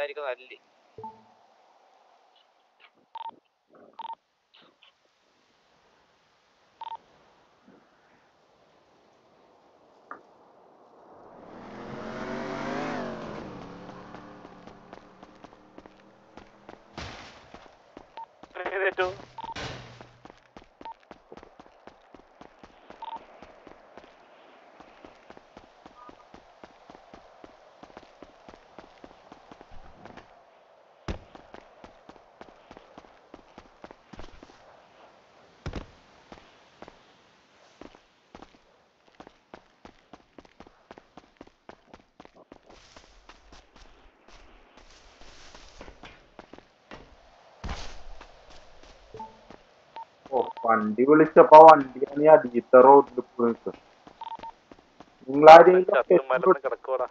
അതായിരിക്കും നല്ല ഏറ്റവും? വണ്ടി വിളിച്ചപ്പോ വണ്ടി നീ അടിയത്തെ റോഡിൽ പോയി നിൽക്കും നിങ്ങളാരെയും ചത്തും മരണം കിടക്കുവാടാ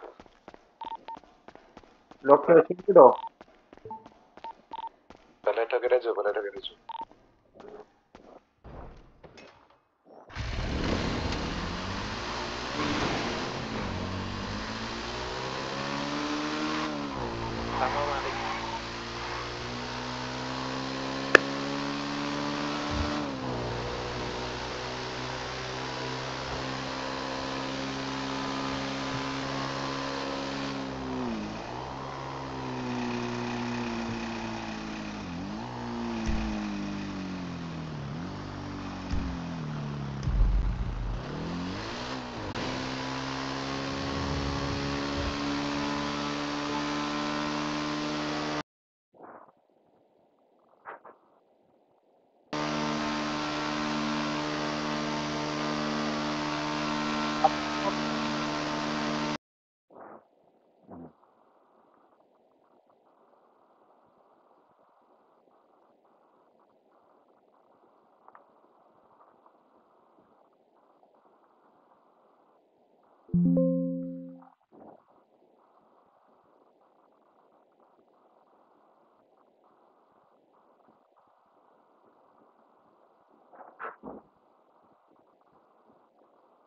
ലൊക്കേഷൻ ഇടോ Paleta garage, paleta garage. സമമാറി